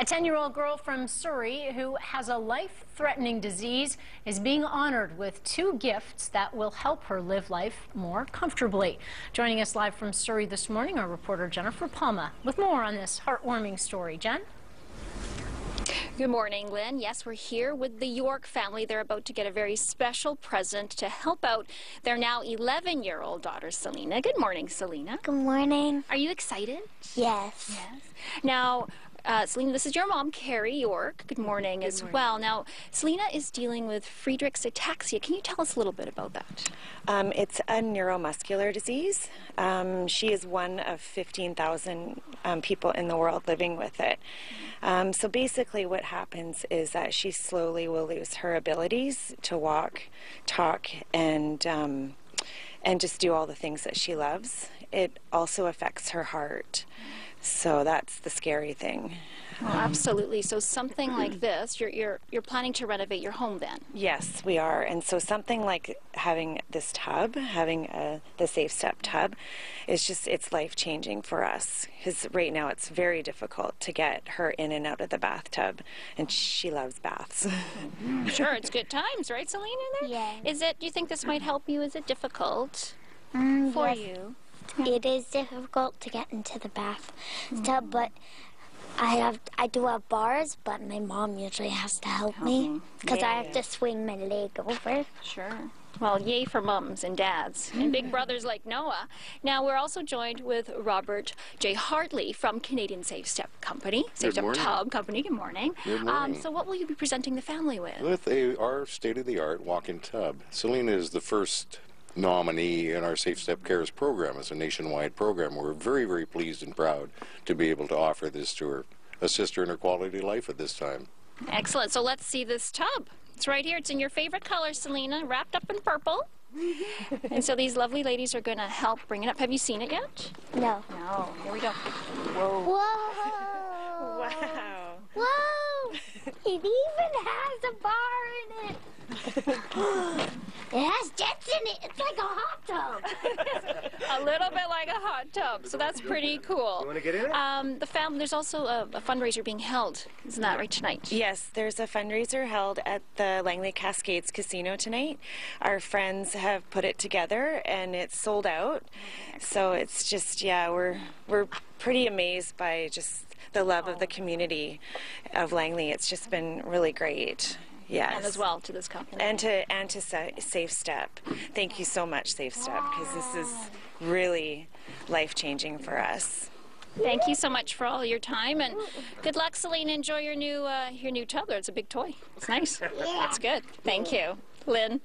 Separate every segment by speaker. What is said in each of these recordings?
Speaker 1: A 10-year-old girl from Surrey who has a life-threatening disease is being honored with two gifts that will help her live life more comfortably. Joining us live from Surrey this morning, our reporter Jennifer Palma with more on this heartwarming story. Jen?
Speaker 2: Good morning, Lynn. Yes, we're here with the York family. They're about to get a very special present to help out their now 11-year-old daughter, Selena. Good morning, Selena.
Speaker 3: Good morning.
Speaker 2: Are you excited?
Speaker 3: Yes.
Speaker 2: Yes. Now, uh, Selena, this is your mom, Carrie York. Good morning Good as morning. well. Now, Selena is dealing with Friedreich's ataxia. Can you tell us a little bit about that?
Speaker 4: Um, it's a neuromuscular disease. Um, she is one of 15,000 um, people in the world living with it. Um, so basically, what happens is that she slowly will lose her abilities to walk, talk, and um, and just do all the things that she loves. It also affects her heart. So that's the scary thing.
Speaker 2: Well, absolutely. So something like this, you're, you're, you're planning to renovate your home then?
Speaker 4: Yes, we are. And so something like having this tub, having a, the Safe Step tub, is just, it's life-changing for us. Because right now it's very difficult to get her in and out of the bathtub. And she loves baths.
Speaker 2: sure, it's good times, right, Selena?
Speaker 3: Yeah.
Speaker 2: Is it, do you think this might help you? Is it difficult
Speaker 3: mm,
Speaker 2: for
Speaker 3: yes.
Speaker 2: you?
Speaker 3: It is difficult to get into the bath tub, but I have I do have bars, but my mom usually has to help, help me because yeah. I have to swing my leg over.
Speaker 2: Sure. Well, yay for mums and dads and big brothers like Noah. Now, we're also joined with Robert J. Hartley from Canadian Safe Step Company, Safe Step Tub Company. Good morning.
Speaker 5: Good morning. Um,
Speaker 2: so, what will you be presenting the family with?
Speaker 5: With a, our state of the art walk in tub. Selena is the first nominee in our Safe Step Cares program. It's a nationwide program. We're very, very pleased and proud to be able to offer this to her, assist her in her quality of life at this time.
Speaker 2: Excellent. So let's see this tub. It's right here. It's in your favorite color, Selena, wrapped up in purple. and so these lovely ladies are going to help bring it up. Have you seen it yet?
Speaker 3: No.
Speaker 2: No. Here we go.
Speaker 3: Whoa. Whoa.
Speaker 4: Wow.
Speaker 3: Whoa. it even has a bar in it. It has jets in it. It's like a hot tub.
Speaker 2: a little bit like a hot tub. So that's pretty cool.
Speaker 6: You want to get in it?
Speaker 2: Um, the family. There's also a, a, fundraiser being held. Isn't that right tonight?
Speaker 4: Yes, there's a fundraiser held at the Langley Cascades Casino tonight. Our friends have put it together, and it's sold out. So it's just yeah, we're we're pretty amazed by just the love of the community of Langley. It's just been really great. Yes.
Speaker 2: And as well to this company.
Speaker 4: And to and to Safe Step. Thank you so much, Safe Step, because this is really life changing for us.
Speaker 2: Thank you so much for all your time, and good luck, Selena. Enjoy your new uh, your new toddler. It's a big toy. It's nice. That's good. Thank you, Lynn.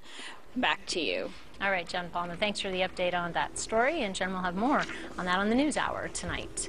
Speaker 2: Back to you.
Speaker 1: All right, Jen Palma. Thanks for the update on that story, and Jen will have more on that on the News Hour tonight.